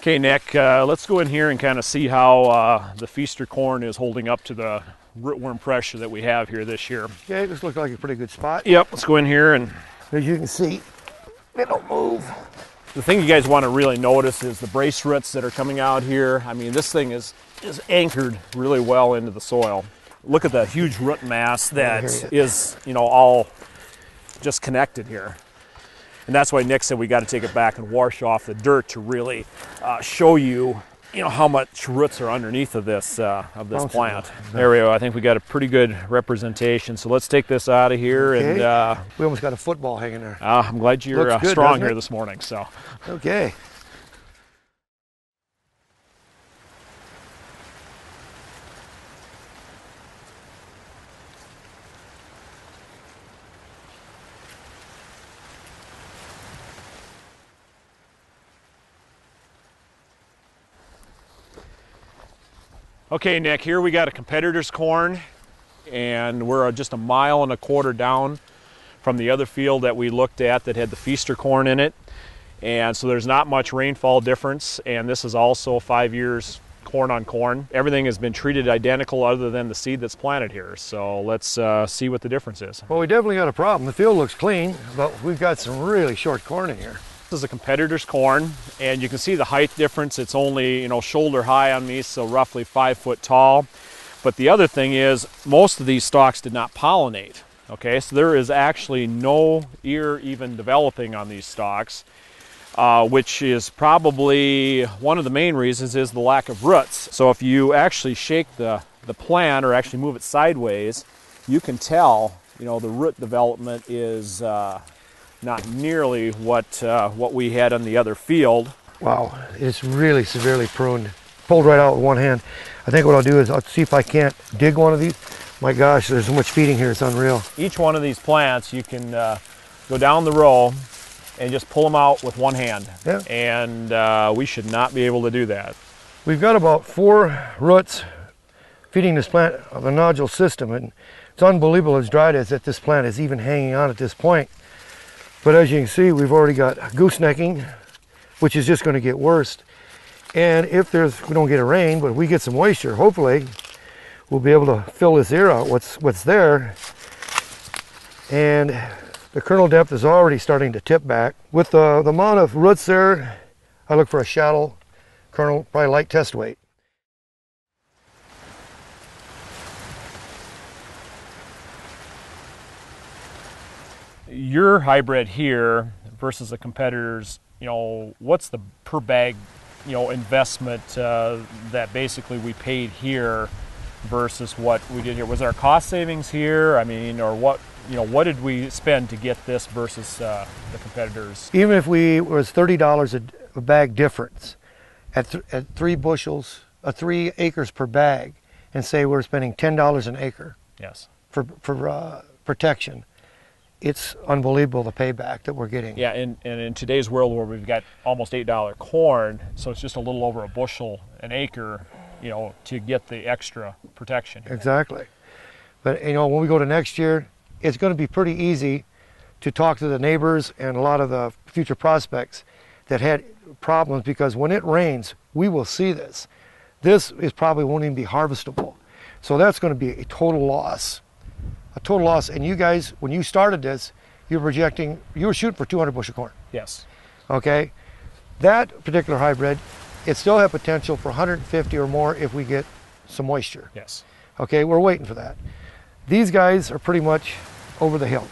Okay, Nick, uh, let's go in here and kind of see how uh, the Pfister corn is holding up to the rootworm pressure that we have here this year. Okay, this looks like a pretty good spot. Yep, let's go in here and As you can see, they don't move. the thing you guys want to really notice is the brace roots that are coming out here. I mean, this thing is, is anchored really well into the soil. Look at the huge root mass that is, you know, all just connected here. And that's why Nick said we got to take it back and wash off the dirt to really uh, show you, you know, how much roots are underneath of this uh, of this Functional. plant. There we go. I think we got a pretty good representation. So let's take this out of here. And uh, We almost got a football hanging there. uh, I'm glad you're uh, good, strong here this morning. So. Okay. Okay, Nick, here we got a competitor's corn, and we're just a mile and a quarter down from the other field that we looked at that had the Pfister corn in it. And so there's not much rainfall difference, and this is also five years corn on corn. Everything has been treated identical other than the seed that's planted here. So let's uh, see what the difference is. Well, we definitely got a problem. The field looks clean, but we've got some really short corn in here. This is a competitor's corn, and you can see the height difference. It's only, you know, shoulder high on me, so roughly five foot tall. But the other thing is, most of these stalks did not pollinate. Okay, so there is actually no ear even developing on these stalks, uh, which is probably one of the main reasons is the lack of roots. So if you actually shake the, the plant or actually move it sideways, you can tell, you know, the root development is uh, not nearly what uh, what we had on the other field. Wow, it's really severely pruned. Pulled right out with one hand. I think what I'll do is I'll see if I can't dig one of these. My gosh, there's so much feeding here, it's unreal. Each one of these plants, you can uh, go down the row and just pull them out with one hand. Yeah. And uh, we should not be able to do that. We've got about four roots feeding this plant of the nodule system, and it's unbelievable as dried as that this plant is even hanging on at this point. But as you can see, we've already got goosenecking, which is just going to get worse. And if there's, we don't get a rain, but we get some moisture, hopefully we'll be able to fill this ear out, what's, what's there. And the kernel depth is already starting to tip back. With the, the amount of roots there, I look for a shallow kernel, probably light test weight. Your hybrid here versus the competitors, you know, what's the per bag, you know, investment uh, that basically we paid here versus what we did here? Was there cost savings here? I mean, or what, you know, what did we spend to get this versus uh, the competitors? Even if we it was thirty dollars a a bag difference, at th- at three bushels, uh, three acres per bag, and say we're spending ten dollars an acre Yes. for for uh, protection, it's unbelievable the payback that we're getting. Yeah, and, and in today's world where we've got almost eight dollar corn, so it's just a little over a bushel an acre, you know, to get the extra protection. Exactly. But you know, when we go to next year, it's going to be pretty easy to talk to the neighbors and a lot of the future prospects that had problems because when it rains, we will see this. This is probably won't even be harvestable. So that's going to be a total loss. A total loss. And you guys, when you started this, you were projecting, you were shooting for 200 bushel corn. Yes. Okay. That particular hybrid, it still had potential for 150 or more if we get some moisture. Yes. Okay, we're waiting for that. These guys are pretty much over the hill.